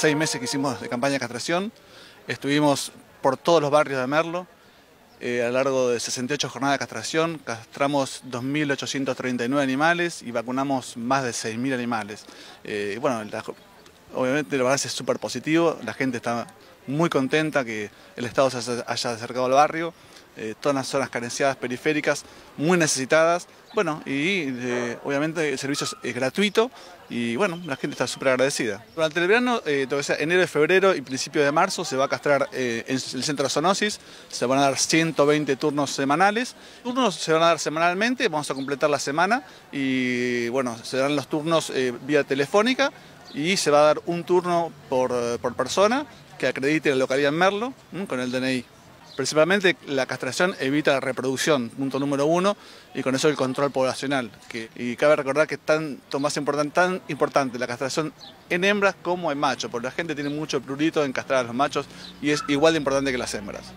seis meses que hicimos de campaña de castración. Estuvimos por todos los barrios de Merlo, eh, a lo largo de 68 jornadas de castración, castramos 2.839 animales y vacunamos más de 6.000 animales. Eh, bueno, obviamente el balance es súper positivo, la gente está muy contenta que el Estado se haya acercado al barrio. Eh, todas las zonas carenciadas periféricas, muy necesitadas. Bueno, y eh, obviamente el servicio es, gratuito y bueno, la gente está súper agradecida. Durante el verano, eh, enero, febrero y principio de marzo, se va a castrar en el centro de zoonosis, se van a dar 120 turnos semanales. Turnos se van a dar semanalmente, vamos a completar la semana y bueno, se dan los turnos vía telefónica y se va a dar un turno por, por persona que acredite la localidad en Merlo con el DNI. Principalmente la castración evita la reproducción, punto número uno, y con eso el control poblacional. y cabe recordar que es tanto más importante, tan importante la castración en hembras como en machos, porque la gente tiene mucho prurito en castrar a los machos y es igual de importante que las hembras.